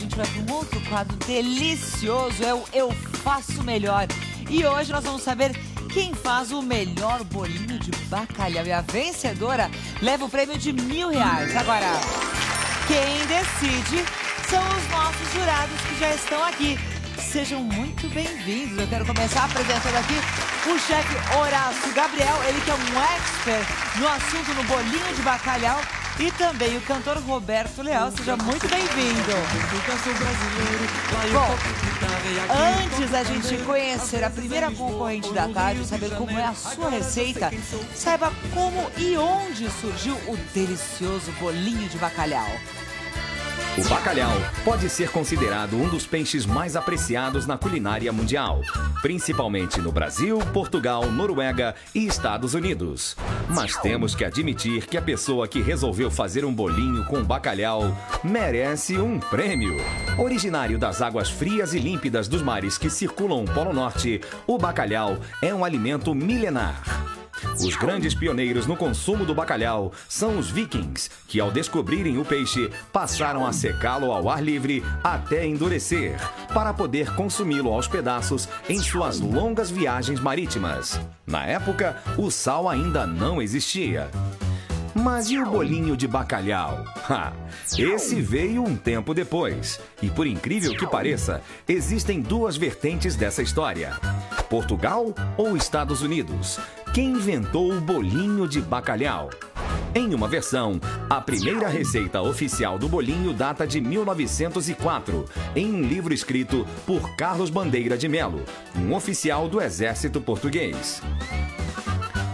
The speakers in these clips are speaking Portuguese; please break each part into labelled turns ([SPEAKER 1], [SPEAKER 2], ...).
[SPEAKER 1] gente vai para um outro quadro delicioso, é o Eu Faço Melhor. E hoje nós vamos saber quem faz o melhor bolinho de bacalhau. E a vencedora leva o prêmio de mil reais. Agora, quem decide são os nossos jurados que já estão aqui. Sejam muito bem-vindos. Eu quero começar apresentando aqui o chefe Horácio Gabriel, ele que é um expert no assunto no bolinho de bacalhau e também o cantor Roberto Leal. Seja muito bem-vindo. Bom, antes da gente conhecer a primeira concorrente da tarde, saber como é a sua receita, saiba como e onde surgiu o delicioso bolinho de bacalhau.
[SPEAKER 2] O bacalhau pode ser considerado um dos peixes mais apreciados na culinária mundial, principalmente no Brasil, Portugal, Noruega e Estados Unidos. Mas temos que admitir que a pessoa que resolveu fazer um bolinho com bacalhau merece um prêmio. Originário das águas frias e límpidas dos mares que circulam o Polo Norte, o bacalhau é um alimento milenar. Os grandes pioneiros no consumo do bacalhau são os vikings, que ao descobrirem o peixe, passaram a secá-lo ao ar livre até endurecer, para poder consumi-lo aos pedaços em suas longas viagens marítimas. Na época, o sal ainda não existia. Mas e o bolinho de bacalhau? Ha, esse veio um tempo depois. E por incrível que pareça, existem duas vertentes dessa história. Portugal ou Estados Unidos? Quem inventou o bolinho de bacalhau? Em uma versão, a primeira receita oficial do bolinho data de 1904, em um livro escrito por Carlos Bandeira de Melo, um oficial do Exército Português.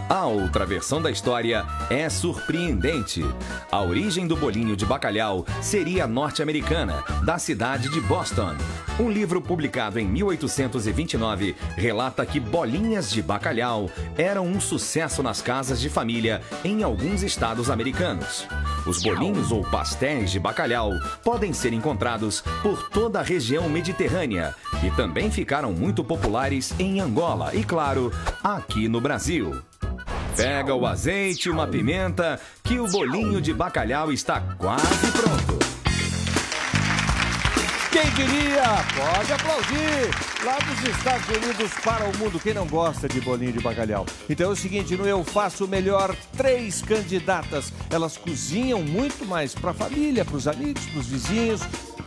[SPEAKER 2] A outra versão da história é surpreendente. A origem do bolinho de bacalhau seria norte-americana, da cidade de Boston. Um livro publicado em 1829 relata que bolinhas de bacalhau eram um sucesso nas casas de família em alguns estados americanos. Os bolinhos ou pastéis de bacalhau podem ser encontrados por toda a região mediterrânea e também ficaram muito populares em Angola e, claro, aqui no Brasil. Pega o azeite, uma pimenta, que o bolinho de bacalhau está quase pronto.
[SPEAKER 3] Quem diria? Pode aplaudir! Lá dos Estados Unidos para o mundo, quem não gosta de bolinho de bacalhau? Então é o seguinte, no Eu Faço Melhor, três candidatas. Elas cozinham muito mais para a família, para os amigos, para os vizinhos.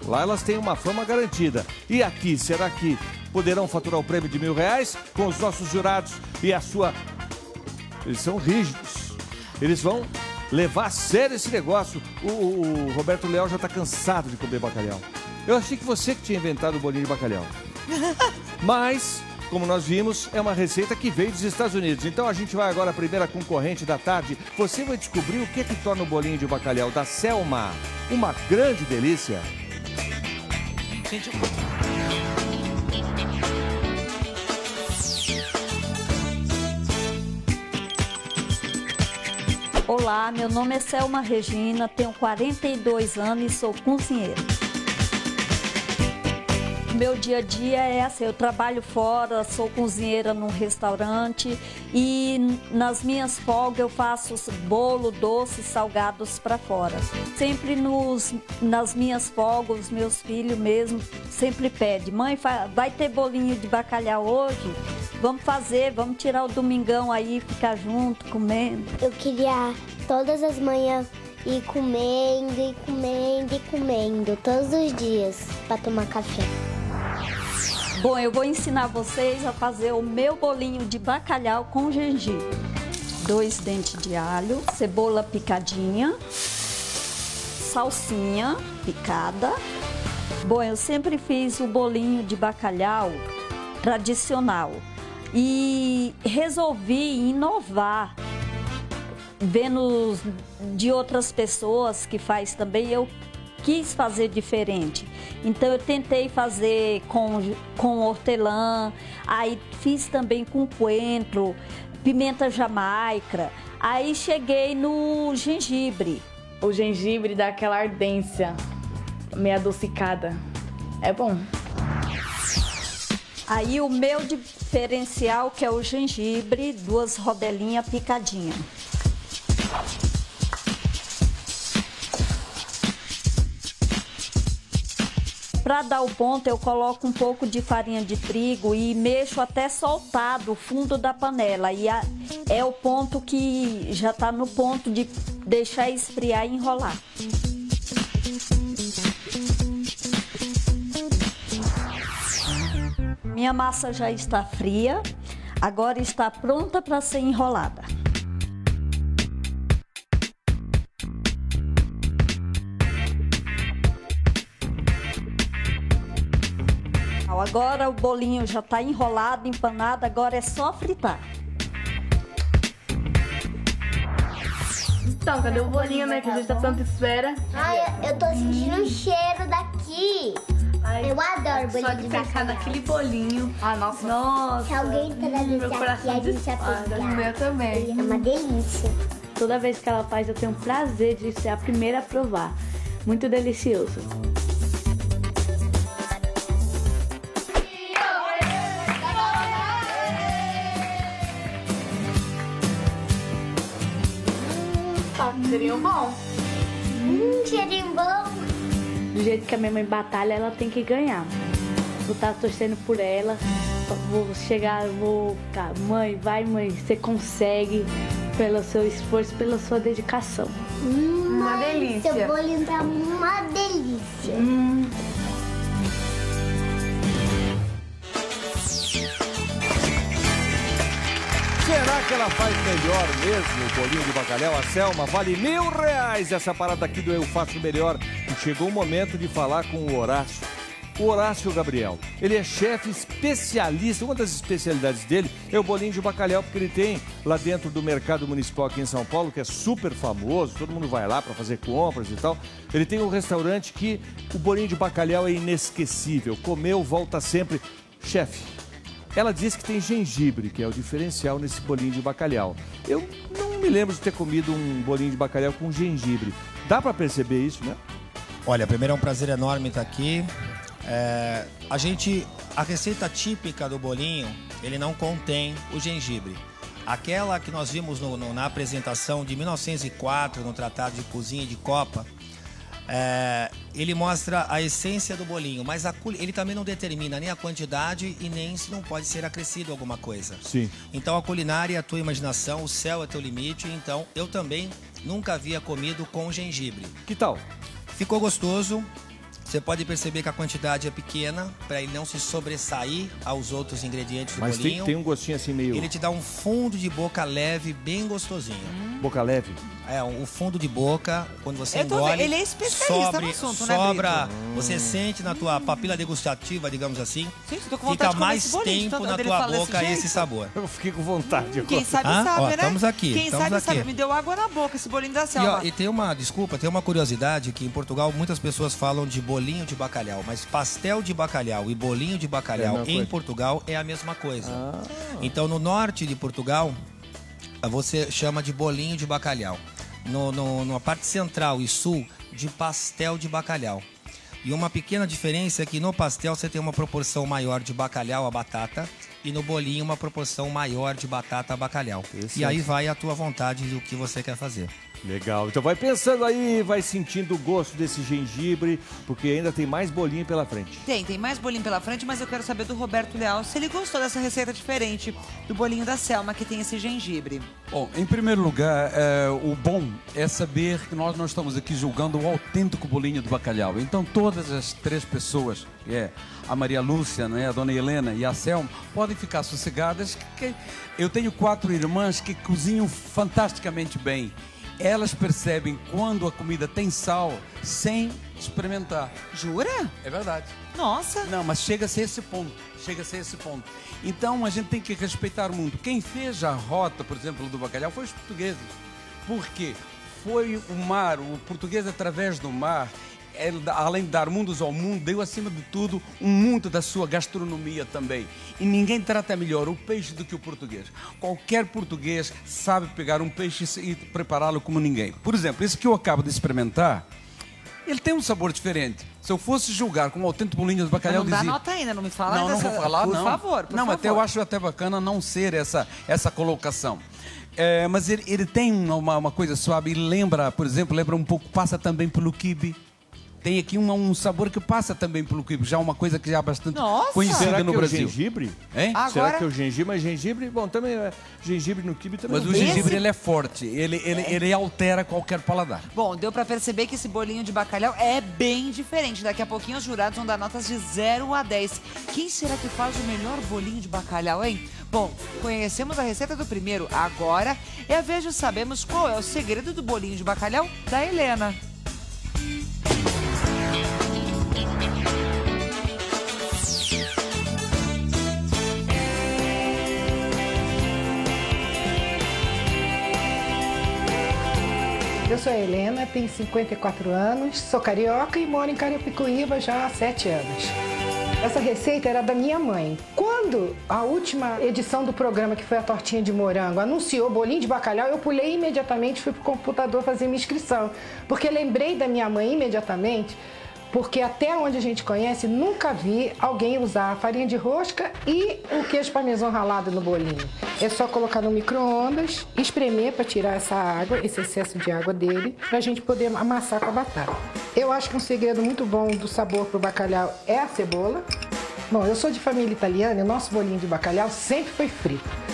[SPEAKER 3] Lá elas têm uma fama garantida. E aqui, será que poderão faturar o prêmio de mil reais com os nossos jurados e a sua eles são rígidos. Eles vão levar a sério esse negócio. O, o, o Roberto Leal já está cansado de comer bacalhau. Eu achei que você que tinha inventado o bolinho de bacalhau. Mas, como nós vimos, é uma receita que veio dos Estados Unidos. Então a gente vai agora à primeira concorrente da tarde. Você vai descobrir o que é que torna o bolinho de bacalhau da Selma uma grande delícia.
[SPEAKER 1] Gente,
[SPEAKER 4] Olá, meu nome é Selma Regina, tenho 42 anos e sou cozinheira. Meu dia a dia é assim, eu trabalho fora, sou cozinheira num restaurante e nas minhas folgas eu faço bolo, doces, salgados para fora. Sempre nos, nas minhas folgas, os meus filhos mesmo sempre pedem, mãe, vai ter bolinho de bacalhau hoje? Vamos fazer, vamos tirar o domingão aí, ficar junto, comendo.
[SPEAKER 5] Eu queria todas as manhãs ir comendo e comendo e comendo todos os dias para tomar café.
[SPEAKER 4] Bom, eu vou ensinar vocês a fazer o meu bolinho de bacalhau com gengibre. Dois dentes de alho, cebola picadinha, salsinha picada. Bom, eu sempre fiz o bolinho de bacalhau tradicional e resolvi inovar vendo de outras pessoas que faz também eu quis fazer diferente. Então eu tentei fazer com, com hortelã, aí fiz também com coentro, pimenta jamaica. Aí cheguei no gengibre.
[SPEAKER 6] O gengibre dá aquela ardência, meio adocicada. É bom.
[SPEAKER 4] Aí o meu diferencial que é o gengibre, duas rodelinhas picadinhas. Para dar o ponto, eu coloco um pouco de farinha de trigo e mexo até soltar do fundo da panela. E a, é o ponto que já está no ponto de deixar esfriar e enrolar. Minha massa já está fria, agora está pronta para ser enrolada. Agora o bolinho já está enrolado, empanado, agora é só fritar.
[SPEAKER 6] Então, cadê o bolinho, né? Que a gente tá tanto espera.
[SPEAKER 5] Ai, eu, eu tô sentindo o cheiro daqui.
[SPEAKER 6] Ai,
[SPEAKER 5] Eu adoro bolinho
[SPEAKER 6] Só
[SPEAKER 5] de
[SPEAKER 6] de pensar naquele bolinho. Ah, nossa.
[SPEAKER 5] Se
[SPEAKER 6] Nossa.
[SPEAKER 5] alguém traduzir
[SPEAKER 6] Meu
[SPEAKER 5] aqui, a gente pegar.
[SPEAKER 6] O meu também.
[SPEAKER 5] É uma delícia.
[SPEAKER 6] Toda vez que ela faz, eu tenho o prazer de ser a primeira a provar. Muito delicioso. Seria bom.
[SPEAKER 5] Hum, cheirinho bom.
[SPEAKER 6] Do jeito que a minha mãe batalha, ela tem que ganhar. Vou estar torcendo por ela. Vou chegar, vou ficar, mãe, vai mãe, você consegue pelo seu esforço, pela sua dedicação.
[SPEAKER 5] Hum,
[SPEAKER 6] Uma delícia.
[SPEAKER 5] Seu bolinho tá uma delícia.
[SPEAKER 3] Será que ela faz melhor mesmo o bolinho de bacalhau? A Selma vale mil reais essa parada aqui do Eu Faço Melhor. E chegou o momento de falar com o Horácio. O Horácio Gabriel, ele é chefe especialista, uma das especialidades dele é o bolinho de bacalhau, porque ele tem lá dentro do mercado municipal aqui em São Paulo, que é super famoso, todo mundo vai lá para fazer compras e tal. Ele tem um restaurante que o bolinho de bacalhau é inesquecível, comeu, volta sempre. Chefe, ela diz que tem gengibre, que é o diferencial nesse bolinho de bacalhau. Eu não me lembro de ter comido um bolinho de bacalhau com gengibre. Dá para perceber isso, né?
[SPEAKER 7] Olha, primeiro é um prazer enorme estar aqui. É, a gente, a receita típica do bolinho, ele não contém o gengibre. Aquela que nós vimos no- no- na apresentação de 1904 no Tratado de Cozinha de Copa, é, ele mostra a essência do bolinho, mas a ele também não determina nem a quantidade e nem se não pode ser acrescido alguma coisa.
[SPEAKER 3] Sim.
[SPEAKER 7] Então a culinária é a tua imaginação, o céu é teu limite. Então eu também nunca havia comido com gengibre.
[SPEAKER 3] Que tal?
[SPEAKER 7] Ficou gostoso. Você pode perceber que a quantidade é pequena para ele não se sobressair aos outros ingredientes do
[SPEAKER 3] Mas tem,
[SPEAKER 7] bolinho.
[SPEAKER 3] tem um gostinho assim meio
[SPEAKER 7] Ele te dá um fundo de boca leve, bem gostosinho.
[SPEAKER 3] Boca leve.
[SPEAKER 7] É, o fundo de boca, quando você engole,
[SPEAKER 1] ele é especialista
[SPEAKER 7] sobre,
[SPEAKER 1] no assunto, né,
[SPEAKER 7] sobra,
[SPEAKER 1] Brito?
[SPEAKER 7] você sente na tua papila degustativa, digamos assim,
[SPEAKER 1] Gente, tô com vontade
[SPEAKER 7] fica
[SPEAKER 1] de comer
[SPEAKER 7] mais
[SPEAKER 1] bolinho,
[SPEAKER 7] tempo na tua
[SPEAKER 1] desse
[SPEAKER 7] boca esse sabor.
[SPEAKER 3] Eu fiquei com vontade agora.
[SPEAKER 1] Quem sabe,
[SPEAKER 7] Ah,
[SPEAKER 1] sabe,
[SPEAKER 7] ó,
[SPEAKER 1] né?
[SPEAKER 7] estamos aqui,
[SPEAKER 1] Quem
[SPEAKER 7] estamos
[SPEAKER 1] sabe, sabe.
[SPEAKER 7] aqui.
[SPEAKER 1] Me deu água na boca esse bolinho da
[SPEAKER 7] E,
[SPEAKER 1] selva.
[SPEAKER 7] ó, e tem uma, desculpa, tem uma curiosidade que em Portugal muitas pessoas falam de bolinho de bacalhau, mas pastel de bacalhau e bolinho de
[SPEAKER 3] É
[SPEAKER 7] bacalhau
[SPEAKER 3] mesma
[SPEAKER 7] em
[SPEAKER 3] coisa.
[SPEAKER 7] Portugal é a mesma coisa. Então no norte de Portugal você chama de bolinho de bacalhau. No, no- na parte central e sul de pastel de bacalhau. E uma pequena diferença é que no pastel você tem uma proporção maior de bacalhau a batata e no bolinho uma proporção maior de batata a bacalhau.
[SPEAKER 3] Interessante.
[SPEAKER 7] E aí vai a tua vontade do que você quer fazer.
[SPEAKER 3] Legal. Então vai pensando aí, vai sentindo o gosto desse gengibre, porque ainda tem mais bolinho pela frente.
[SPEAKER 1] Tem, tem mais bolinho pela frente, mas eu quero saber do Roberto Leal se ele gostou dessa receita diferente do bolinho da Selma, que tem esse gengibre.
[SPEAKER 8] Bom, em primeiro lugar, é, o bom é saber que nós não estamos aqui julgando o autêntico bolinho de bacalhau. Então, todas as três pessoas, que é a Maria Lúcia, né, a Dona Helena e a Selma, podem ficar sossegadas. Que eu tenho quatro irmãs que cozinham fantasticamente bem. Elas percebem quando a comida tem sal sem experimentar.
[SPEAKER 1] Jura?
[SPEAKER 8] É verdade.
[SPEAKER 1] Nossa.
[SPEAKER 8] Não, mas chega-se a esse ponto. Chega-se a esse ponto. Então a gente tem que respeitar o mundo. Quem fez a rota, por exemplo, do bacalhau foi os portugueses. Por quê? Foi o mar, o português através do mar, além de dar mundos ao mundo, deu acima de tudo um mundo da sua gastronomia também. E ninguém trata melhor o peixe do que o português. Qualquer português sabe pegar um peixe e prepará-lo como ninguém. Por exemplo, esse que eu acabo de experimentar, ele tem um sabor diferente. Se eu fosse julgar com um autêntico bolinho de bacalhau,
[SPEAKER 1] não dá
[SPEAKER 8] dizia...
[SPEAKER 1] nota ainda, não me fala
[SPEAKER 8] Não, não vou falar,
[SPEAKER 1] por
[SPEAKER 8] não.
[SPEAKER 1] favor, por
[SPEAKER 8] não,
[SPEAKER 1] favor.
[SPEAKER 8] até eu acho até bacana não ser essa, essa colocação. É, mas ele, ele tem uma, uma coisa suave, ele lembra, por exemplo, lembra um pouco, passa também pelo quibe. Tem aqui um, um sabor que passa também pelo quibe, já uma coisa que já é bastante
[SPEAKER 1] Nossa!
[SPEAKER 8] conhecida
[SPEAKER 3] Será
[SPEAKER 8] no
[SPEAKER 3] que
[SPEAKER 8] Brasil.
[SPEAKER 3] é o gengibre?
[SPEAKER 8] Hein?
[SPEAKER 1] Agora-
[SPEAKER 3] Será que é o gengibre? Mas gengibre, bom, também é gengibre no quibe também.
[SPEAKER 8] Mas
[SPEAKER 3] não
[SPEAKER 8] o gengibre ele é forte, ele, ele, ele altera qualquer paladar.
[SPEAKER 1] Bom, deu pra perceber que esse bolinho de bacalhau é bem diferente. Daqui a pouquinho os jurados vão dar notas de 0 a 10. Quem será que faz o melhor bolinho de bacalhau, hein? Bom, conhecemos a receita do primeiro. Agora é a vez de sabermos qual é o segredo do bolinho de bacalhau da Helena.
[SPEAKER 9] Sou a Helena, tenho 54 anos, sou carioca e moro em Carapicuíba já há 7 anos. Essa receita era da minha mãe. Quando a última edição do programa, que foi a tortinha de morango, anunciou bolinho de bacalhau, eu pulei imediatamente, fui pro computador fazer minha inscrição. Porque lembrei da minha mãe imediatamente, porque até onde a gente conhece, nunca vi alguém usar a farinha de rosca e o queijo parmesão ralado no bolinho. É só colocar no micro-ondas, espremer para tirar essa água, esse excesso de água dele, para a gente poder amassar com a batata. Eu acho que um segredo muito bom do sabor pro bacalhau é a cebola. Bom, eu sou de família italiana e o nosso bolinho de bacalhau sempre foi frito.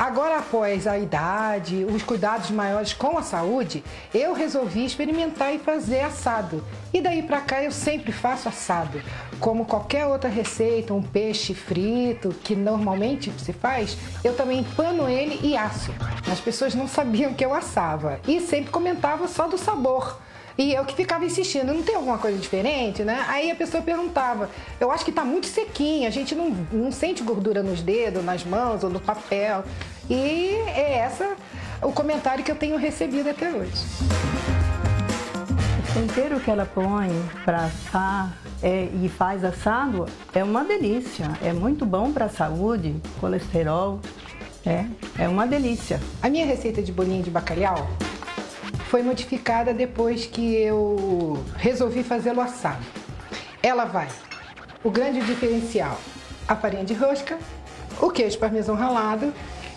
[SPEAKER 9] Agora, após a idade, os cuidados maiores com a saúde, eu resolvi experimentar e fazer assado. E daí pra cá eu sempre faço assado. Como qualquer outra receita, um peixe frito, que normalmente se faz, eu também pano ele e asso. As pessoas não sabiam que eu assava e sempre comentavam só do sabor. E eu que ficava insistindo, não tem alguma coisa diferente, né? Aí a pessoa perguntava, eu acho que tá muito sequinho, a gente não, não sente gordura nos dedos, nas mãos ou no papel. E é essa o comentário que eu tenho recebido até hoje.
[SPEAKER 10] O tempero que ela põe para assar é, e faz assado é uma delícia. É muito bom para a saúde, colesterol. É, é uma delícia.
[SPEAKER 9] A minha receita de bolinho de bacalhau foi modificada depois que eu resolvi fazê-lo assado. Ela vai, o grande diferencial, a farinha de rosca, o queijo parmesão ralado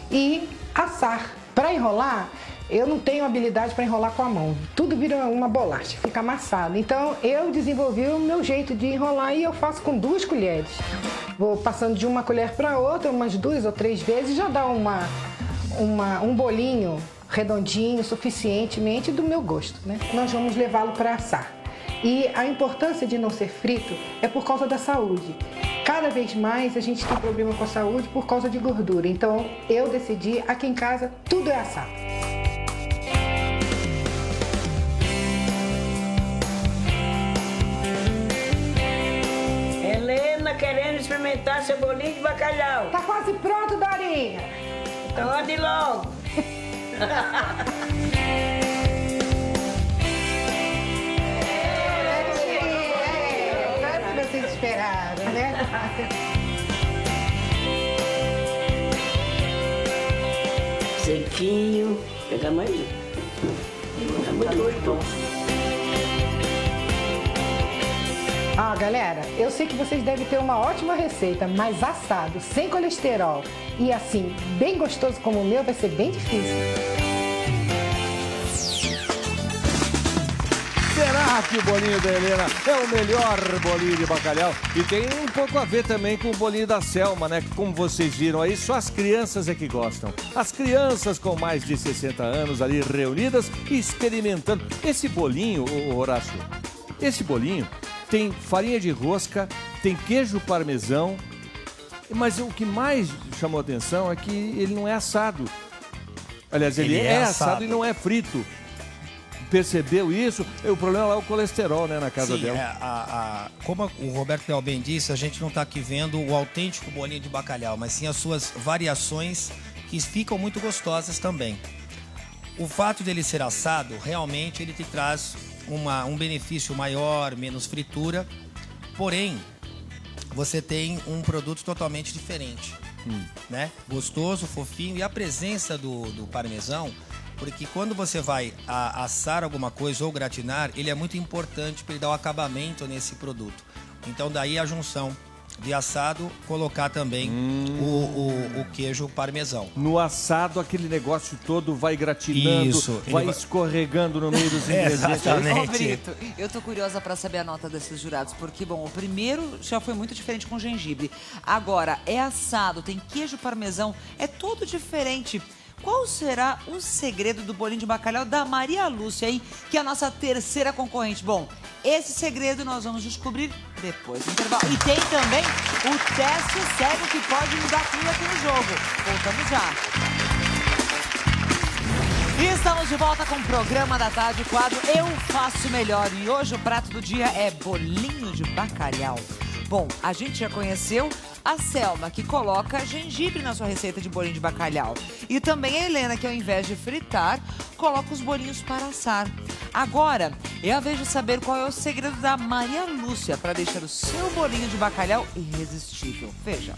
[SPEAKER 9] e assar. Para enrolar, eu não tenho habilidade para enrolar com a mão. Tudo vira uma bolacha, fica amassado. Então eu desenvolvi o meu jeito de enrolar e eu faço com duas colheres. Vou passando de uma colher para outra, umas duas ou três vezes, já dá uma, uma, um bolinho redondinho, suficientemente do meu gosto. Né? Nós vamos levá-lo para assar. E a importância de não ser frito é por causa da saúde. Cada vez mais a gente tem problema com a saúde por causa de gordura. Então eu decidi, aqui em casa, tudo é assado.
[SPEAKER 11] Helena querendo experimentar seu bolinho de bacalhau.
[SPEAKER 9] Tá quase pronto, Dorinha!
[SPEAKER 11] Então ande logo.
[SPEAKER 9] Vocês esperaram, né?
[SPEAKER 11] Sequinho. Pegar mais. Tá muito gostoso.
[SPEAKER 9] Ah, galera, eu sei que vocês devem ter uma ótima receita, mas assado, sem colesterol e assim, bem gostoso como o meu, vai ser bem difícil.
[SPEAKER 3] Será que o bolinho da Helena é o melhor bolinho de bacalhau? E tem um pouco a ver também com o bolinho da Selma, né? Como vocês viram aí, só as crianças é que gostam. As crianças com mais de 60 anos ali reunidas e experimentando. Esse bolinho, Horácio, esse bolinho tem farinha de rosca, tem queijo parmesão, mas o que mais chamou atenção é que ele não é assado. Aliás, ele,
[SPEAKER 7] Ele
[SPEAKER 3] é,
[SPEAKER 7] é
[SPEAKER 3] assado.
[SPEAKER 7] assado.
[SPEAKER 3] e não é frito. Percebeu isso? O problema lá é o colesterol, né, na casa
[SPEAKER 7] Sim,
[SPEAKER 3] dela.
[SPEAKER 7] é, a- a- como o Roberto Del bem disse, a gente não está aqui vendo o autêntico bolinho de bacalhau, mas sim as suas variações que ficam muito gostosas também. O fato dele ser assado, realmente ele te traz uma- um benefício maior, menos fritura, porém, você tem um produto totalmente diferente, né? Gostoso, fofinho e a presença do, do parmesão, porque quando você vai a- assar alguma coisa ou gratinar, ele é muito importante para ele dar o acabamento nesse produto. Então daí a junção de assado, colocar também o, o, o queijo parmesão.
[SPEAKER 3] No assado, aquele negócio todo vai gratinando,
[SPEAKER 7] Isso,
[SPEAKER 3] vai
[SPEAKER 7] vai-
[SPEAKER 3] escorregando no meio dos ingredientes.
[SPEAKER 7] Exatamente.
[SPEAKER 1] Ô, Brito, eu tô curiosa pra saber a nota desses jurados, porque, bom, o primeiro já foi muito diferente com gengibre. Agora, é assado, tem queijo parmesão, é tudo diferente. Qual será o segredo do bolinho de bacalhau da Maria Lúcia, hein? Que é a nossa terceira concorrente. Bom, esse segredo nós vamos descobrir depois do intervalo. E tem também o teste cego que pode mudar tudo aqui no jogo. Voltamos já. E estamos de volta com o programa da tarde, quadro Eu Faço Melhor. E hoje o prato do dia é bolinho de bacalhau. Bom, a gente já conheceu a Selma, que coloca gengibre na sua receita de bolinho de bacalhau. E também a Helena, que ao invés de fritar, coloca os bolinhos para assar. Agora, vez de saber qual é o segredo da Maria Lúcia para deixar o seu bolinho de bacalhau irresistível. Veja.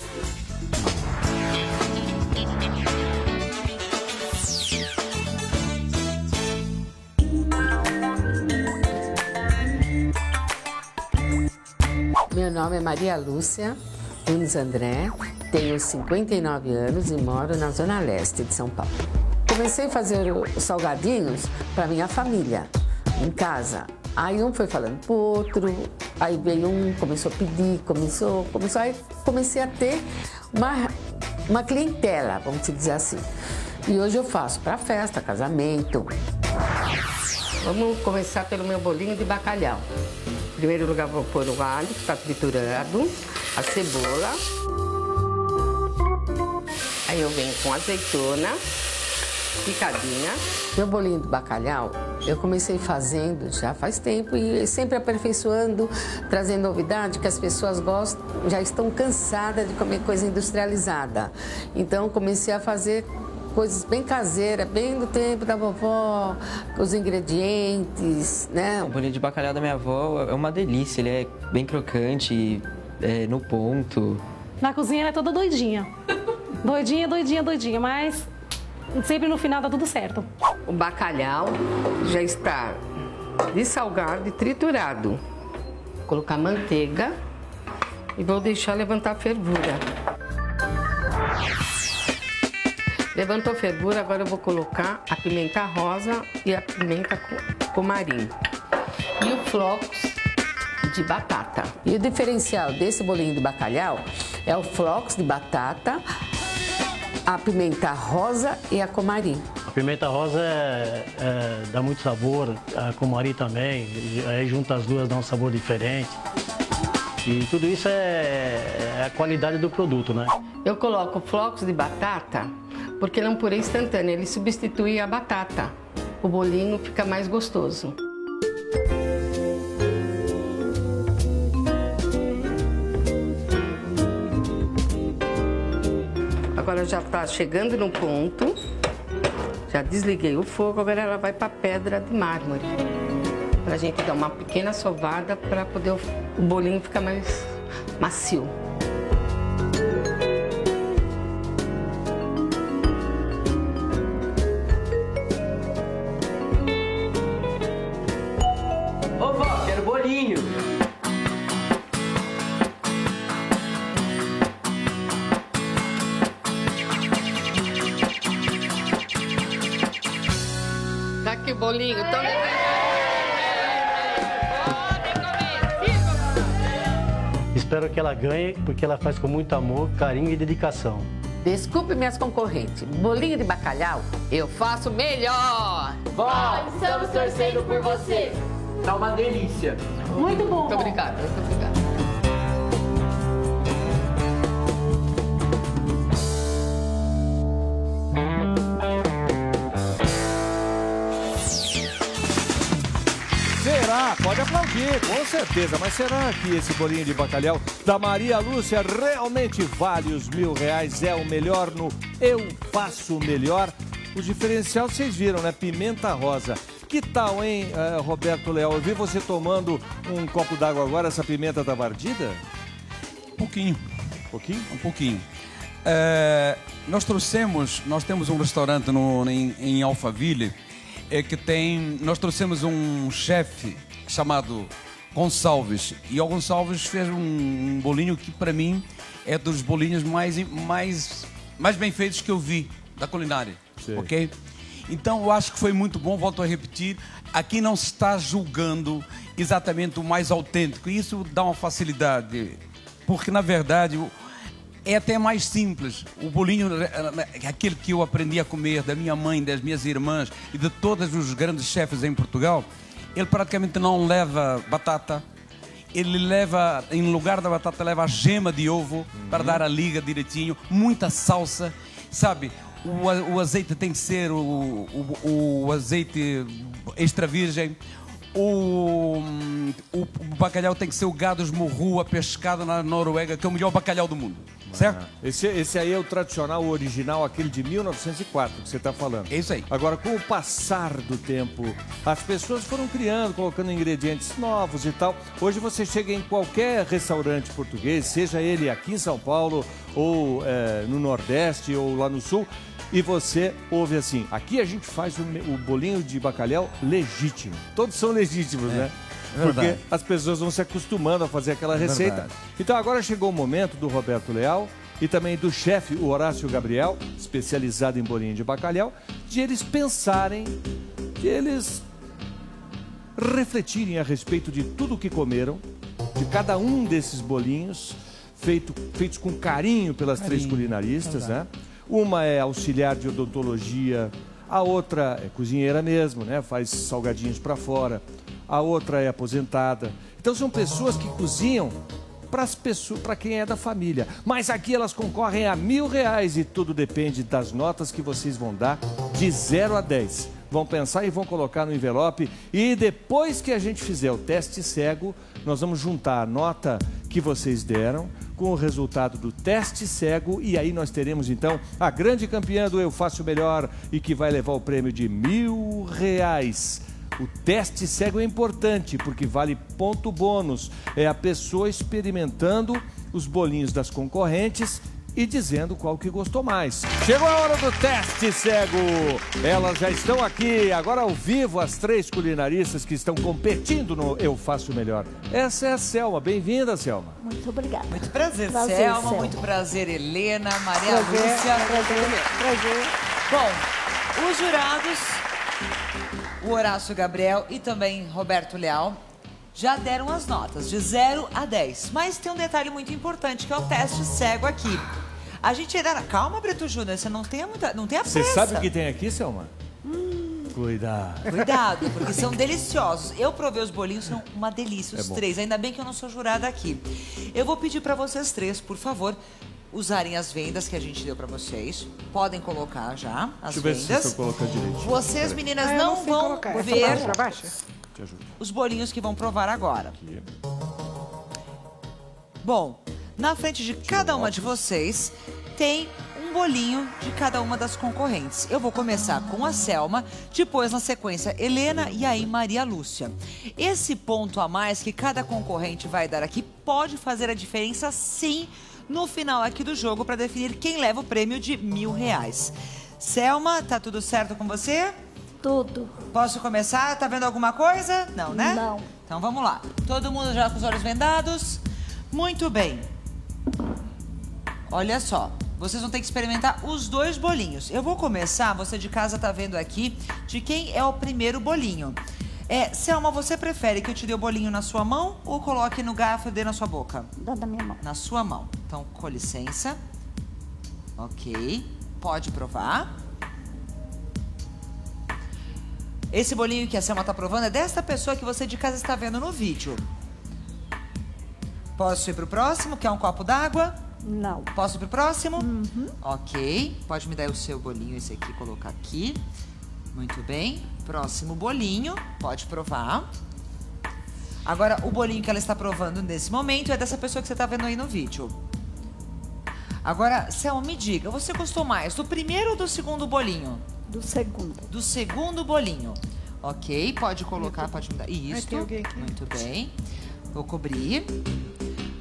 [SPEAKER 12] Meu nome é Maria Lúcia Nunes André, tenho 59 anos e moro na Zona Leste de São Paulo. Comecei a fazer os salgadinhos para minha família, em casa. Aí um foi falando pro outro, aí veio um, começou a pedir, começou, começou, aí comecei a ter uma, uma clientela, vamos dizer assim. E hoje eu faço para festa, casamento. Vamos começar pelo meu bolinho de bacalhau. Primeiro lugar, vou pôr o alho, que está triturado, a cebola. Aí eu venho com azeitona, picadinha. Meu bolinho de bacalhau, eu comecei fazendo já faz tempo e sempre aperfeiçoando, trazendo novidade que as pessoas gostam, já estão cansadas de comer coisa industrializada. Então comecei a fazer coisas bem caseiras, bem do tempo da vovó, os ingredientes, né?
[SPEAKER 13] O bolinho de bacalhau da minha avó é uma delícia, ele é bem crocante, é, no ponto.
[SPEAKER 14] Na cozinha ela é toda doidinha. Doidinha, doidinha, doidinha, mas sempre no final dá tudo certo.
[SPEAKER 12] O bacalhau já está dessalgado e triturado. Vou colocar manteiga e vou deixar levantar a fervura. Levantou a fervura, agora eu vou colocar a pimenta rosa e a pimenta co- comarim. E o flocos de batata. E o diferencial desse bolinho de bacalhau é o flocos de batata, a pimenta rosa e a comarim.
[SPEAKER 15] A pimenta rosa é- é, dá muito sabor, a comari também, aí junta as duas dá um sabor diferente. E tudo isso é, é a qualidade do produto, né?
[SPEAKER 12] Eu coloco flocos de batata porque ele é um purê instantâneo, ele substitui a batata. O bolinho fica mais gostoso. Agora já está chegando no ponto. Já desliguei o fogo, agora ela vai para pedra de mármore. Para a gente dar uma pequena sovada para poder o bolinho ficar mais macio.
[SPEAKER 15] Que ela ganhe, porque ela faz com muito amor, carinho e dedicação.
[SPEAKER 12] Desculpe minhas concorrentes, bolinho de bacalhau eu faço melhor.
[SPEAKER 11] Vó, estamos torcendo por você. Tá uma delícia.
[SPEAKER 14] Muito bom.
[SPEAKER 12] Muito obrigada,
[SPEAKER 3] Pode aplaudir, com certeza. Mas será que esse bolinho de bacalhau da Maria Lúcia realmente vale os mil reais? É o melhor no Eu Faço Melhor? O diferencial vocês viram, né? Pimenta rosa. Que tal, hein, eh, Roberto Leal? Eu vi você tomando um copo d'água agora, essa pimenta tá ardida?
[SPEAKER 8] Um pouquinho.
[SPEAKER 3] Um pouquinho?
[SPEAKER 8] Um pouquinho. É, nós trouxemos, nós temos um restaurante no, em, em Alphaville é, que tem, nós trouxemos um chefe chamado Gonçalves. E o Gonçalves fez um, bolinho que, para mim, é dos bolinhos mais, mais, mais bem feitos que eu vi da culinária. Ok? Então, eu acho que foi muito bom, volto a repetir. Aqui não se está julgando exatamente o mais autêntico. Isso dá uma facilidade. Porque, na verdade, é até mais simples. O bolinho, eh, aquele que eu aprendi a comer da minha mãe, das minhas irmãs e de todos os grandes chefes em Portugal, ele praticamente não leva batata. Ele leva, em lugar da batata, leva a gema de ovo para dar a liga direitinho, muita salsa, sabe? O, a- o azeite tem que ser o, o, o azeite extra virgem. O, o, o bacalhau tem que ser o gado esmorrua pescado na Noruega, que é o melhor bacalhau do mundo. Certo?
[SPEAKER 3] Esse, esse aí é o tradicional, o original, aquele de 1904 que você está falando.
[SPEAKER 8] É isso aí.
[SPEAKER 3] Agora, com o passar do tempo, as pessoas foram criando, colocando ingredientes novos e tal. Hoje você chega em qualquer restaurante português, seja ele aqui em São Paulo, ou eh, no Nordeste, ou lá no Sul, e você ouve assim: aqui a gente faz o, o bolinho de bacalhau legítimo. Todos são legítimos, né?
[SPEAKER 8] Verdade.
[SPEAKER 3] Porque as pessoas vão se acostumando a fazer aquela receita.
[SPEAKER 8] verdade.
[SPEAKER 3] Então agora chegou o momento do Roberto Leal e também do chefe, o Horácio Gabriel, especializado em bolinho de bacalhau, de eles pensarem, de eles refletirem a respeito de tudo o que comeram, de cada um desses bolinhos, feito, feitos com carinho pelas três
[SPEAKER 16] Carinho,
[SPEAKER 3] culinaristas, né?
[SPEAKER 16] verdade.
[SPEAKER 3] Uma é auxiliar de odontologia, a outra é cozinheira mesmo, né? Faz salgadinhos para fora. A outra é aposentada. Então são pessoas que cozinham para quem é da família. Mas aqui elas concorrem a mil reais e tudo depende das notas que vocês vão dar de 0 a 10. Vão pensar e vão colocar no envelope e depois que a gente fizer o teste cego, nós vamos juntar a nota que vocês deram com o resultado do teste cego e aí nós teremos então a grande campeã do Eu Faço Melhor e que vai levar o prêmio de mil reais. O teste cego é importante porque vale ponto bônus. É a pessoa experimentando os bolinhos das concorrentes e dizendo qual que gostou mais. Chegou a hora do teste cego. Elas já estão aqui, agora ao vivo, as três culinaristas que estão competindo no Eu Faço Melhor. Essa é a Selma. Bem-vinda, Selma.
[SPEAKER 4] Muito obrigada.
[SPEAKER 1] Muito prazer,
[SPEAKER 4] Prazer,
[SPEAKER 1] Selma.
[SPEAKER 4] Selma.
[SPEAKER 1] Muito prazer, Helena, Maria
[SPEAKER 4] Prazer,
[SPEAKER 1] Lúcia.
[SPEAKER 4] prazer, prazer.
[SPEAKER 1] Bom, os jurados, o Horácio Gabriel e também Roberto Leal, já deram as notas de 0 a 10. Mas tem um detalhe muito importante que é o teste cego aqui. A gente ainda. Calma, Brito Júnior, você não tem muita. Não tem a
[SPEAKER 3] Você
[SPEAKER 1] pressa.
[SPEAKER 3] sabe o que tem aqui, Selma? Cuidado.
[SPEAKER 1] Cuidado, porque são deliciosos. Eu provei os bolinhos, são uma delícia, os
[SPEAKER 3] É
[SPEAKER 1] três. Ainda bem que eu não sou jurada aqui. Eu vou pedir para vocês três, por favor, usarem as vendas que a gente deu para vocês. Podem colocar já as
[SPEAKER 3] Deixa eu ver se
[SPEAKER 1] vendas.
[SPEAKER 3] vocês estão colocando direitinho.
[SPEAKER 1] Vocês, meninas,
[SPEAKER 9] Ah,
[SPEAKER 1] não
[SPEAKER 9] não
[SPEAKER 1] vão
[SPEAKER 9] colocar.
[SPEAKER 1] Ver os bolinhos que vão provar agora. Bom, na frente de cada uma de vocês tem um bolinho de cada uma das concorrentes. Eu vou começar com a Selma, depois na sequência Helena e aí Maria Lúcia. Esse ponto a mais que cada concorrente vai dar aqui pode fazer a diferença sim no final aqui do jogo para definir quem leva o prêmio de mil reais. Selma, tá tudo certo com você?
[SPEAKER 4] Tudo.
[SPEAKER 1] Posso começar? Tá vendo alguma coisa? Não, né?
[SPEAKER 4] Não.
[SPEAKER 1] Então vamos lá. Todo mundo já com os olhos vendados? Muito bem. Olha só, vocês vão ter que experimentar os dois bolinhos. Eu vou começar, você de casa tá vendo aqui, de quem é o primeiro bolinho. É, Selma, você prefere que eu te dê o bolinho na sua mão ou coloque no garfo e dê na sua boca?
[SPEAKER 4] Dá da minha mão.
[SPEAKER 1] Na sua mão. Então, com licença. Ok. Pode provar. Esse bolinho que a Selma tá provando é desta pessoa que você de casa está vendo no vídeo. Posso ir pro próximo? Quer um copo d'água?
[SPEAKER 4] Não.
[SPEAKER 1] Posso ir pro próximo? Ok. Pode me dar o seu bolinho, esse aqui, colocar aqui. Muito bem. Próximo bolinho. Pode provar. Agora, o bolinho que ela está provando nesse momento é dessa pessoa que você está vendo aí no vídeo. Agora, Selma, me diga, você gostou mais do primeiro ou do segundo bolinho?
[SPEAKER 4] Do segundo.
[SPEAKER 1] Do segundo bolinho. Ok, pode colocar, pode me dar. Isso. Muito bem. Vou cobrir.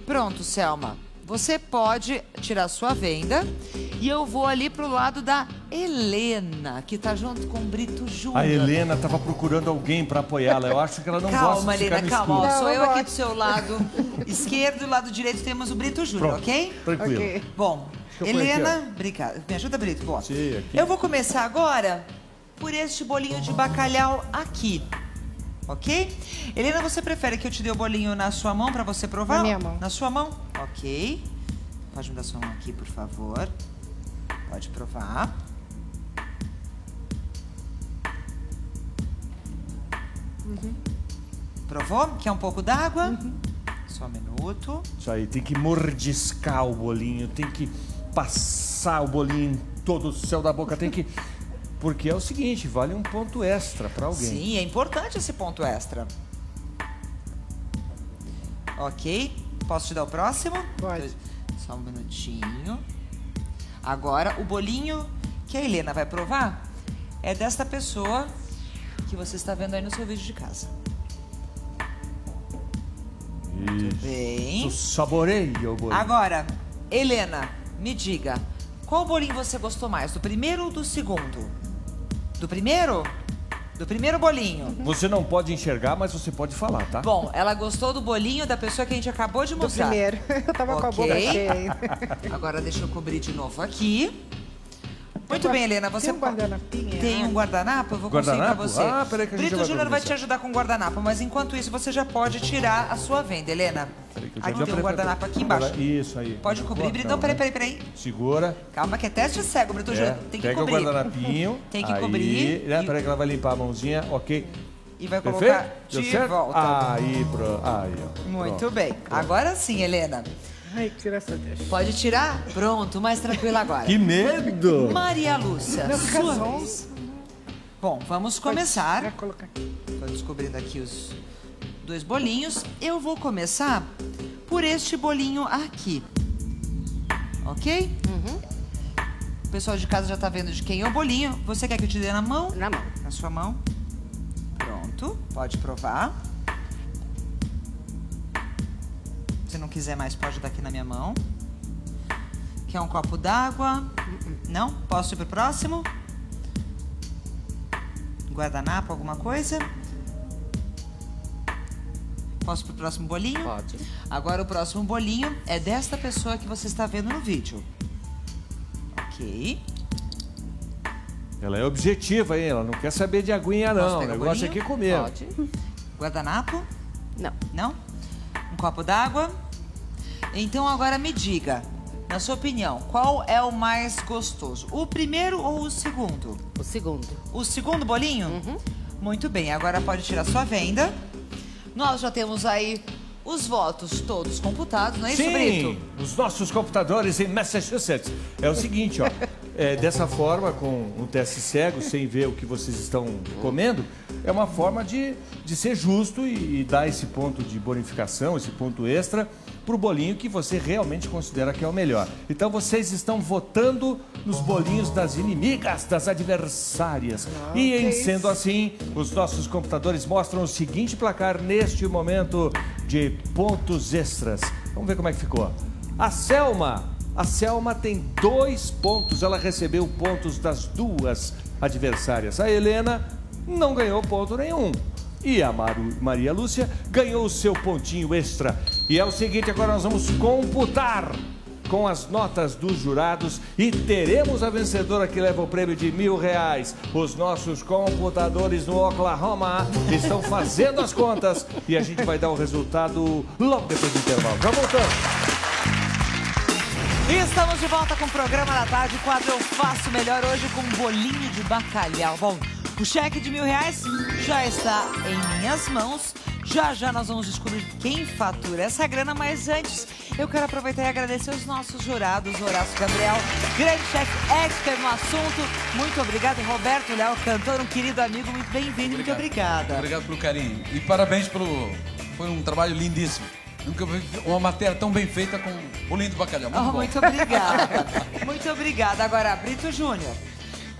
[SPEAKER 1] Pronto, Selma. Você pode tirar sua venda e eu vou ali pro lado da Helena, que tá junto com o Brito Júnior.
[SPEAKER 3] A Helena estava procurando alguém para apoiá-la. Eu acho que ela não gosta
[SPEAKER 1] Calma,
[SPEAKER 3] de ficar
[SPEAKER 1] Helena,
[SPEAKER 3] no
[SPEAKER 1] calma. Ó,
[SPEAKER 3] escuro.
[SPEAKER 1] sou eu aqui do seu lado esquerdo e do lado direito temos o Brito Júnior, ok?
[SPEAKER 3] tranquilo. Ok.
[SPEAKER 1] Bom, Helena, obrigada. Me ajuda, Brito? Boa.
[SPEAKER 3] Sim, aqui.
[SPEAKER 1] Eu vou começar agora por este bolinho de bacalhau aqui. Ok? Helena, você prefere que eu te dê o bolinho na sua mão para você provar?
[SPEAKER 9] Na minha mão.
[SPEAKER 1] Na sua mão? Ok. Pode me dar sua mão aqui, por favor. Pode provar. Provou? Quer um pouco d'água? Só um minuto.
[SPEAKER 3] Isso aí, tem que mordiscar o bolinho, tem que passar o bolinho em todo o céu da boca, tem que. Porque é o seguinte, vale um ponto extra para alguém.
[SPEAKER 1] Sim, é importante esse ponto extra. Ok. Posso te dar o próximo?
[SPEAKER 9] Pode.
[SPEAKER 1] Só um minutinho. Agora, o bolinho que a Helena vai provar é desta pessoa que você está vendo aí no seu vídeo de casa.
[SPEAKER 3] Isso.
[SPEAKER 1] bem.
[SPEAKER 3] Saboreia o bolinho.
[SPEAKER 1] Agora, Helena, me diga, qual bolinho você gostou mais? Do primeiro ou do segundo? Do primeiro? Do primeiro bolinho.
[SPEAKER 3] Você não pode enxergar, mas você pode falar, tá?
[SPEAKER 1] Bom, ela gostou do bolinho da pessoa que a gente acabou de
[SPEAKER 9] Do
[SPEAKER 1] mostrar.
[SPEAKER 9] primeiro. Eu tava com a boca cheia.
[SPEAKER 1] Agora deixa eu cobrir de novo aqui. Muito bem, Helena. Você
[SPEAKER 9] Tem um guardanapinha?
[SPEAKER 1] tem um guardanapo? Eu vou conseguir pra
[SPEAKER 3] Guardanapo?
[SPEAKER 1] você.
[SPEAKER 3] Ah, peraí que a gente
[SPEAKER 1] Brito Júnior vai te ajudar com o guardanapo, mas enquanto isso você já pode tirar a sua venda, Helena.
[SPEAKER 3] Peraí que eu já-
[SPEAKER 1] Aqui
[SPEAKER 3] já-
[SPEAKER 1] tem um guardanapo
[SPEAKER 3] peraí.
[SPEAKER 1] aqui embaixo.
[SPEAKER 3] Isso aí.
[SPEAKER 1] Pode cobrir,
[SPEAKER 3] Boa,
[SPEAKER 1] Brito.
[SPEAKER 3] não,
[SPEAKER 1] Não, peraí, peraí, peraí.
[SPEAKER 3] Segura.
[SPEAKER 1] Calma que é teste cego, Brito
[SPEAKER 3] É,
[SPEAKER 1] Júnior. Tem que
[SPEAKER 3] pega
[SPEAKER 1] cobrir.
[SPEAKER 3] o guardanapinho.
[SPEAKER 1] Tem que
[SPEAKER 3] aí,
[SPEAKER 1] cobrir
[SPEAKER 3] Né,
[SPEAKER 1] e-
[SPEAKER 3] Peraí que ela vai limpar a mãozinha, ok.
[SPEAKER 1] E vai
[SPEAKER 3] Perfeito?
[SPEAKER 1] colocar
[SPEAKER 3] Deu
[SPEAKER 1] de volta.
[SPEAKER 3] Aí, pro... aí, ó.
[SPEAKER 1] Muito
[SPEAKER 3] Pronto.
[SPEAKER 1] bem. Agora sim, Helena.
[SPEAKER 9] Ai, graças a Deus.
[SPEAKER 1] Pode tirar? Pronto, mais tranquila agora.
[SPEAKER 3] Que medo!
[SPEAKER 1] Maria Lúcia,
[SPEAKER 9] Não,
[SPEAKER 1] sua vez. Bom, vamos começar.
[SPEAKER 9] Vai colocar aqui.
[SPEAKER 1] Estou descobrindo aqui os dois bolinhos. Eu vou começar por este bolinho aqui. Ok? O pessoal de casa já tá vendo de quem é o bolinho. Você quer que eu te dê na mão?
[SPEAKER 12] Na mão.
[SPEAKER 1] Na sua mão. Pronto, pode provar. Não quiser mais, pode dar aqui na minha mão. Quer um copo d'água? Não? Posso ir pro próximo? Guardanapo, alguma coisa? Posso pro próximo bolinho?
[SPEAKER 12] Pode.
[SPEAKER 1] Agora o próximo bolinho é desta pessoa que você está vendo no vídeo. Ok.
[SPEAKER 3] Ela é objetiva, hein? Ela não quer saber de aguinha, não. O negócio aqui é comer.
[SPEAKER 12] Pode.
[SPEAKER 1] Guardanapo?
[SPEAKER 12] Não.
[SPEAKER 1] Não? Um copo d'água? Então agora me diga, na sua opinião, qual é o mais gostoso? O primeiro ou o segundo?
[SPEAKER 12] O segundo.
[SPEAKER 1] O segundo bolinho? Muito bem, agora pode tirar sua venda. Nós já temos aí os votos todos computados, não é isso,
[SPEAKER 3] Sim,
[SPEAKER 1] Brito?
[SPEAKER 3] os nossos computadores em Massachusetts. É o seguinte, ó. É, dessa forma, com um teste cego, sem ver o que vocês estão comendo, é uma forma de, de ser justo e, e dar esse ponto de bonificação, esse ponto extra, pro bolinho que você realmente considera que é o melhor. Então vocês estão votando nos bolinhos das inimigas, das adversárias. e em sendo assim, os nossos computadores mostram o seguinte placar neste momento de pontos extras. Vamos ver como é que ficou. A Selma, a Selma tem dois pontos. Ela recebeu pontos das duas adversárias. A Helena não ganhou ponto nenhum. E a Maru- Maria Lúcia ganhou o seu pontinho extra. E é o seguinte, agora nós vamos computar com as notas dos jurados e teremos a vencedora que leva o prêmio de mil reais. Os nossos computadores no Oklahoma estão fazendo as contas e a gente vai dar o resultado logo depois do intervalo. Já voltamos.
[SPEAKER 1] E estamos de volta com o programa da tarde, quadro Eu Faço Melhor, hoje com um bolinho de bacalhau. Bom, o cheque de mil reais já está em minhas mãos. Já já nós vamos descobrir quem fatura essa grana, mas antes eu quero aproveitar e agradecer os nossos jurados, Horácio Gabriel, grande chefe expert no assunto. Muito obrigado, Roberto Léo, cantor, um querido amigo, muito bem-vindo, muito obrigada.
[SPEAKER 8] Obrigado pelo carinho. E parabéns pelo. Foi um trabalho lindíssimo. Nunca vi uma matéria tão bem feita com o lindo bacalhau. Muito
[SPEAKER 1] Oh, muito obrigada. muito obrigada. Agora, Brito Júnior,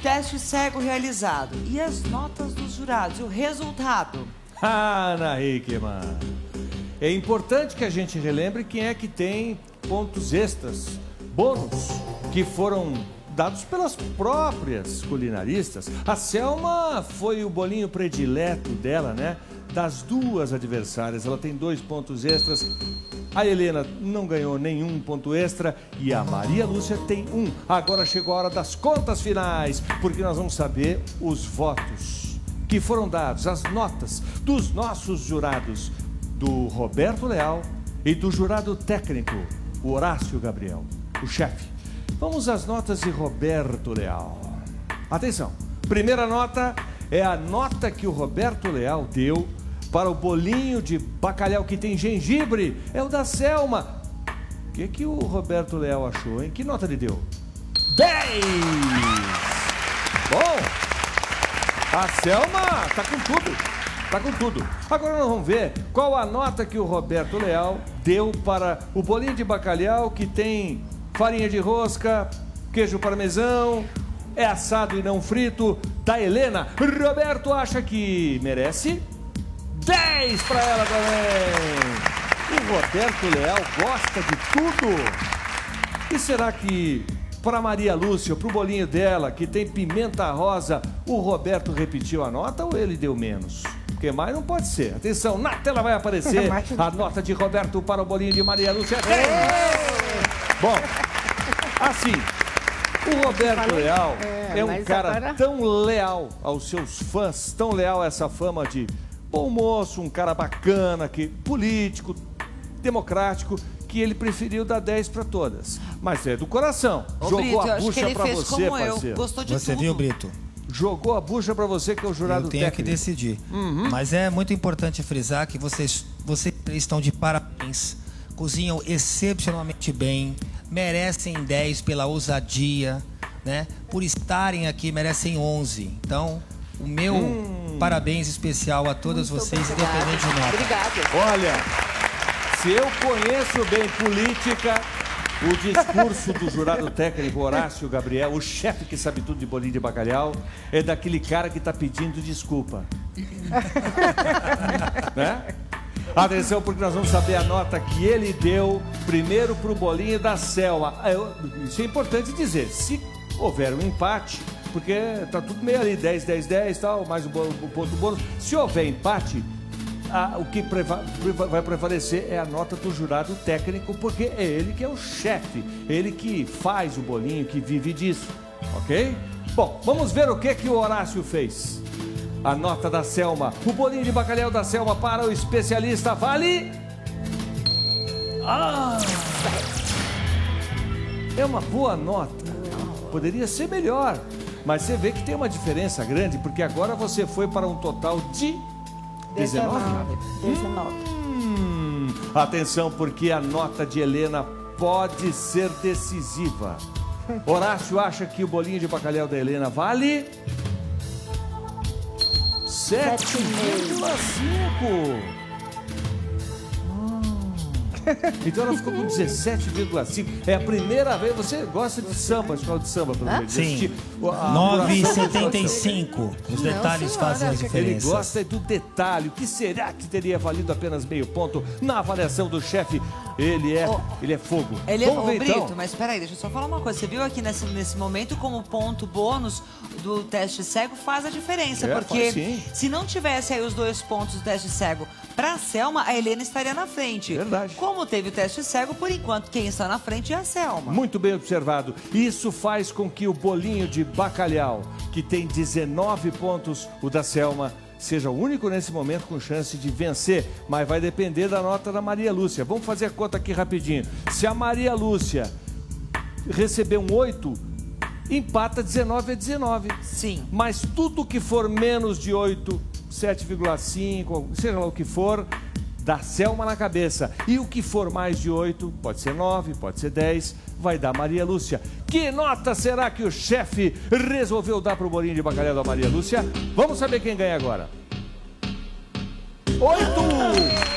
[SPEAKER 1] teste cego realizado. E as notas dos jurados? E o resultado?
[SPEAKER 3] Ah, Ana Hickman. É importante que a gente relembre quem é que tem pontos extras, bônus, que foram dados pelas próprias culinaristas. A Selma foi o bolinho predileto dela, né? Das duas adversárias. Ela tem dois pontos extras. A Helena não ganhou nenhum ponto extra e a Maria Lúcia tem um. Agora chegou a hora das contas finais, porque nós vamos saber os votos que foram dados, as notas dos nossos jurados, do Roberto Leal e do jurado técnico, o Horácio Gabriel, o chefe. Vamos às notas de Roberto Leal. Atenção, primeira nota é a nota que o Roberto Leal deu para o bolinho de bacalhau que tem gengibre. É o da Selma. O que, que o Roberto Leal achou, hein? Que nota ele deu? 10! Bom, a Selma tá com tudo. Tá com tudo. Agora nós vamos ver qual a nota que o Roberto Leal deu para o bolinho de bacalhau que tem farinha de rosca, queijo parmesão, é assado e não frito, da Helena. Roberto acha que merece 10 para ela também. O Roberto Leal gosta de tudo. E será que para Maria Lúcia, para o bolinho dela, que tem pimenta rosa, o Roberto repetiu a nota ou ele deu menos? Porque mais não pode ser. Atenção, na tela vai aparecer a nota de Roberto para o bolinho de Maria Lúcia. 10. Bom, assim, o Roberto Leal
[SPEAKER 16] É,
[SPEAKER 3] é um cara
[SPEAKER 16] agora-
[SPEAKER 3] tão leal aos seus fãs, tão leal a essa fama de bom moço, um cara bacana, que político, democrático, que ele preferiu dar 10 para todas. Mas é do coração.
[SPEAKER 1] Ô,
[SPEAKER 3] Jogou
[SPEAKER 1] Brito,
[SPEAKER 3] a bucha para você,
[SPEAKER 1] como eu.
[SPEAKER 3] parceiro.
[SPEAKER 1] Gostou de
[SPEAKER 7] Você
[SPEAKER 1] tudo.
[SPEAKER 7] viu, Brito?
[SPEAKER 3] Jogou a bucha para você que é o jurado
[SPEAKER 7] Eu tenho
[SPEAKER 3] técnico.
[SPEAKER 7] que decidir.
[SPEAKER 3] Uhum.
[SPEAKER 7] Mas é muito importante frisar que vocês, vocês três estão de parabéns. Cozinham excepcionalmente bem. Merecem 10 pela ousadia, né? Por estarem aqui, merecem 11. Então, o meu
[SPEAKER 3] Hum.
[SPEAKER 7] parabéns especial a todas vocês, independente de nota.
[SPEAKER 3] Olha, se eu conheço bem política, o discurso do jurado técnico Horácio Gabriel, o chefe que sabe tudo de bolinho de bacalhau, é daquele cara que está pedindo desculpa. né? Atenção, porque nós vamos saber a nota que ele deu primeiro para o bolinho da Selma. Ah, Isso é importante dizer. Se houver um empate, porque tá tudo meio ali, 10, 10, 10 tal, mais o ponto bônus. Se houver empate, a- o que preva- vai prevalecer é a nota do jurado técnico, porque é ele que é o chefe, ele que faz o bolinho, que vive disso, ok? Bom, vamos ver o que, que o Horácio fez. A nota da Selma, o bolinho de bacalhau da Selma para o especialista vale. Ah! É uma boa nota. Poderia ser melhor, mas você vê que tem uma diferença grande, porque agora você foi para um total de 19.
[SPEAKER 4] 19.
[SPEAKER 3] Hum, atenção, porque a nota de Helena pode ser decisiva. Horácio acha que o bolinho de bacalhau da Helena vale 7,5. Então ela ficou com 17,5. É a primeira vez. Você gosta de samba, escola de samba, pelo menos?
[SPEAKER 7] Sim.
[SPEAKER 3] assistir a apuração do
[SPEAKER 7] 9,75. Os detalhes fazem as
[SPEAKER 3] Ele
[SPEAKER 7] diferenças.
[SPEAKER 3] gosta do detalhe. O que será que teria valido apenas meio ponto na avaliação do chefe? Ele é, ele é fogo.
[SPEAKER 1] Ele é
[SPEAKER 3] ver
[SPEAKER 1] Brito,
[SPEAKER 3] então.
[SPEAKER 1] mas peraí, deixa eu só falar uma coisa. Você viu aqui nesse, nesse momento como ponto bônus do teste cego faz a diferença.
[SPEAKER 3] É,
[SPEAKER 1] porque se não tivesse aí os dois pontos do teste cego pra Selma, a Helena estaria na frente. Verdade. Como teve o teste cego, por enquanto, quem está na frente é a Selma.
[SPEAKER 3] Muito bem observado. Isso faz com que o bolinho de bacalhau, que tem 19 pontos, o da Selma, seja o único nesse momento com chance de vencer. Mas vai depender da nota da Maria Lúcia. Vamos fazer a conta aqui rapidinho. Se a Maria Lúcia receber um 8, empata 19 a 19.
[SPEAKER 1] Sim.
[SPEAKER 3] Mas tudo que for menos de 8, 7,5, seja lá o que for, dá Selma na cabeça. E o que for mais de 8, pode ser 9, pode ser 10, vai dar Maria Lúcia. Que nota será que o chefe resolveu dar para o bolinho de bacalhau da Maria Lúcia? Vamos saber quem ganha agora. 8!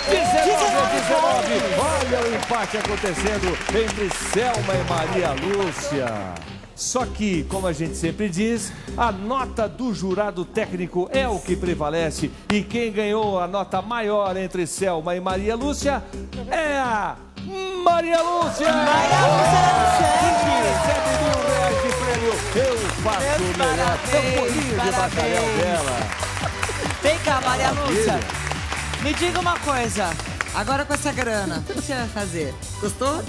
[SPEAKER 3] 19 a 19! Olha o empate acontecendo entre Selma e Maria Lúcia. Só que, como a gente sempre diz, a nota do jurado técnico é o que prevalece. E quem ganhou a nota maior entre Selma e Maria Lúcia é a Maria Lúcia! Maria Lúcia! 27 mil reais de prêmio bolinho de bacalhau dela.
[SPEAKER 1] Vem cá, Maria Lúcia.
[SPEAKER 3] Maravilha.
[SPEAKER 1] Me diga uma coisa. Agora com essa grana, o que você vai fazer? Gostou?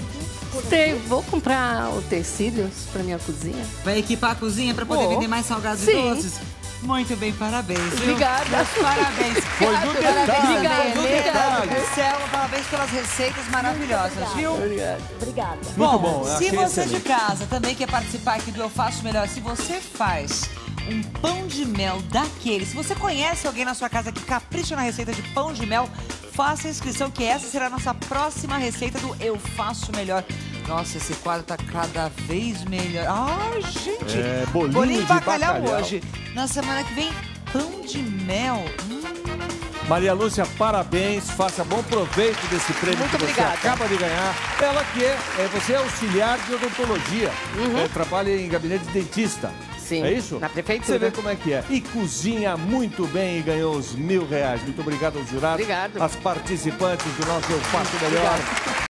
[SPEAKER 16] Vou comprar utensílios para minha cozinha.
[SPEAKER 1] Vai equipar a cozinha para poder
[SPEAKER 16] Vou.
[SPEAKER 1] vender mais salgados
[SPEAKER 16] Sim.
[SPEAKER 1] e doces? Muito bem, parabéns. Viu?
[SPEAKER 16] Obrigada.
[SPEAKER 1] Meus parabéns.
[SPEAKER 16] Foi
[SPEAKER 1] Parabéns,
[SPEAKER 16] detalhe,
[SPEAKER 1] Obrigada,
[SPEAKER 16] detalhe.
[SPEAKER 1] Selma, parabéns pelas receitas maravilhosas, viu?
[SPEAKER 4] Obrigada.
[SPEAKER 3] Muito bom,
[SPEAKER 1] Se
[SPEAKER 3] achei
[SPEAKER 1] você
[SPEAKER 3] excelente.
[SPEAKER 1] de casa também quer participar aqui do Eu Faço Melhor, se você faz um pão de mel daquele, se você conhece alguém na sua casa que capricha na receita de pão de mel, faça a inscrição que essa será a nossa próxima receita do Eu Faço Melhor. Nossa, esse quadro tá cada vez melhor. Ai, gente!
[SPEAKER 3] É, bolinho de bacalhau.
[SPEAKER 1] hoje. Na semana que vem, pão de mel. Hum,
[SPEAKER 3] Maria Lúcia, parabéns, faça bom proveito desse prêmio
[SPEAKER 16] Muito
[SPEAKER 3] que você
[SPEAKER 16] obrigada.
[SPEAKER 3] acaba de ganhar. Ela que é, é você é auxiliar de odontologia,
[SPEAKER 16] Uhum.
[SPEAKER 3] é, trabalha em gabinete de dentista.
[SPEAKER 16] Sim,
[SPEAKER 3] É isso?
[SPEAKER 16] na prefeitura.
[SPEAKER 3] Você vê como é que é. E cozinha muito bem e ganhou os mil reais. Muito obrigado aos jurados,
[SPEAKER 16] Obrigado.
[SPEAKER 3] às participantes do nosso Eu Faço Melhor.